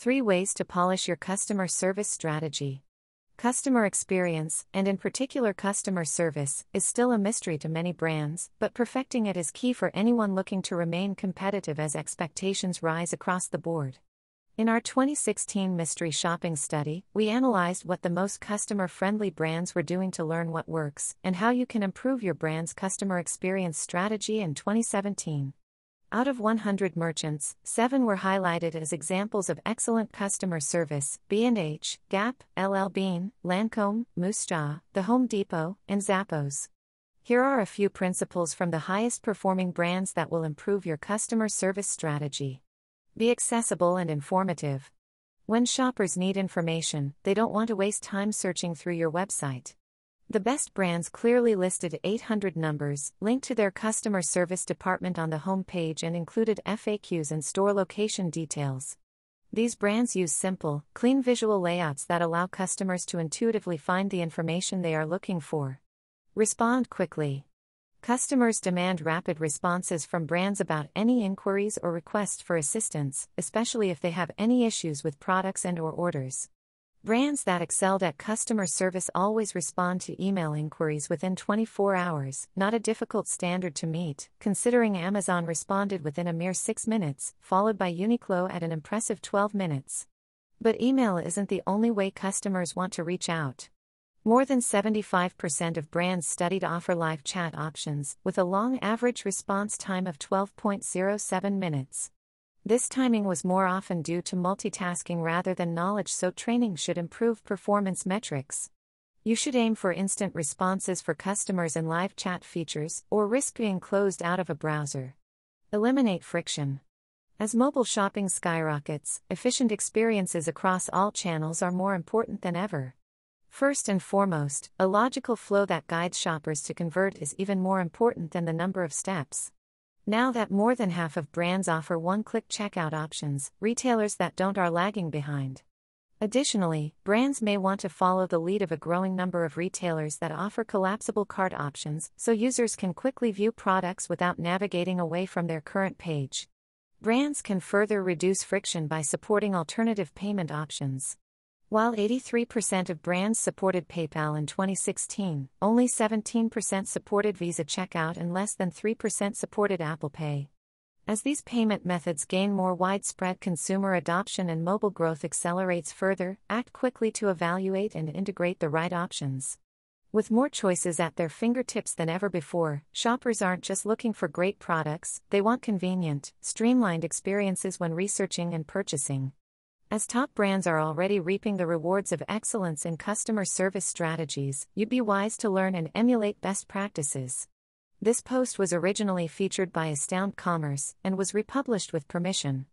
3 Ways to Polish Your Customer Service Strategy. Customer experience, and in particular customer service, is still a mystery to many brands, but perfecting it is key for anyone looking to remain competitive as expectations rise across the board. In our 2016 mystery shopping study, we analyzed what the most customer friendly brands were doing to learn what works and how you can improve your brand's customer experience strategy in 2017. Out of 100 merchants, 7 were highlighted as examples of excellent customer service B&H, Gap, LL Bean, Lancome, Moosejaw, The Home Depot, and Zappos. Here are a few principles from the highest performing brands that will improve your customer service strategy. Be accessible and informative. When shoppers need information, they don't want to waste time searching through your website. The best brands clearly listed 800 numbers, linked to their customer service department on the homepage, and included FAQs and store location details. These brands use simple, clean visual layouts that allow customers to intuitively find the information they are looking for. Respond quickly. Customers demand rapid responses from brands about any inquiries or requests for assistance, especially if they have any issues with products and or orders. Brands that excelled at customer service always respond to email inquiries within 24 hours, not a difficult standard to meet, considering Amazon responded within a mere 6 minutes, followed by Uniqlo at an impressive 12 minutes. But email isn't the only way customers want to reach out. More than 75% of brands studied offer live chat options, with a long average response time of 12.07 minutes. This timing was more often due to multitasking rather than knowledge, so training should improve performance metrics. You should aim for instant responses for customers and live chat features, or risk being closed out of a browser. Eliminate friction. As mobile shopping skyrockets, efficient experiences across all channels are more important than ever. First and foremost, a logical flow that guides shoppers to convert is even more important than the number of steps. Now that more than half of brands offer one click checkout options, retailers that don't are lagging behind. Additionally, brands may want to follow the lead of a growing number of retailers that offer collapsible cart options so users can quickly view products without navigating away from their current page. Brands can further reduce friction by supporting alternative payment options. While 83% of brands supported PayPal in 2016, only 17% supported Visa Checkout and less than 3% supported Apple Pay. As these payment methods gain more widespread consumer adoption and mobile growth accelerates further, act quickly to evaluate and integrate the right options. With more choices at their fingertips than ever before, shoppers aren't just looking for great products, they want convenient, streamlined experiences when researching and purchasing. As top brands are already reaping the rewards of excellence in customer service strategies, you'd be wise to learn and emulate best practices. This post was originally featured by Astound Commerce and was republished with permission.